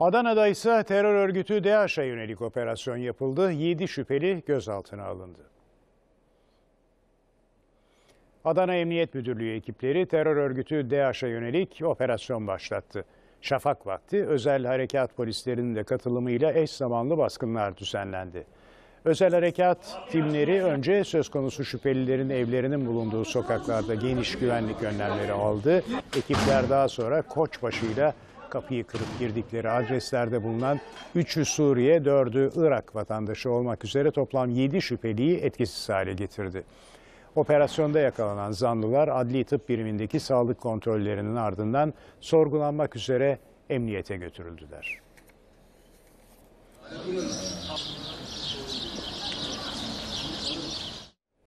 Adana'da ise terör örgütü DAEŞ'e yönelik operasyon yapıldı. 7 şüpheli gözaltına alındı. Adana Emniyet Müdürlüğü ekipleri terör örgütü DAEŞ'e yönelik operasyon başlattı. Şafak vakti özel harekat polislerinin de katılımıyla eş zamanlı baskınlar düzenlendi. Özel harekat timleri önce söz konusu şüphelilerin evlerinin bulunduğu sokaklarda geniş güvenlik önlemleri aldı. Ekipler daha sonra Koçbaşı'yla kapıyı kırıp girdikleri adreslerde bulunan 3'ü Suriye, 4'ü Irak vatandaşı olmak üzere toplam 7 şüpheliyi etkisiz hale getirdi. Operasyonda yakalanan zanlılar adli tıp birimindeki sağlık kontrollerinin ardından sorgulanmak üzere emniyete götürüldüler.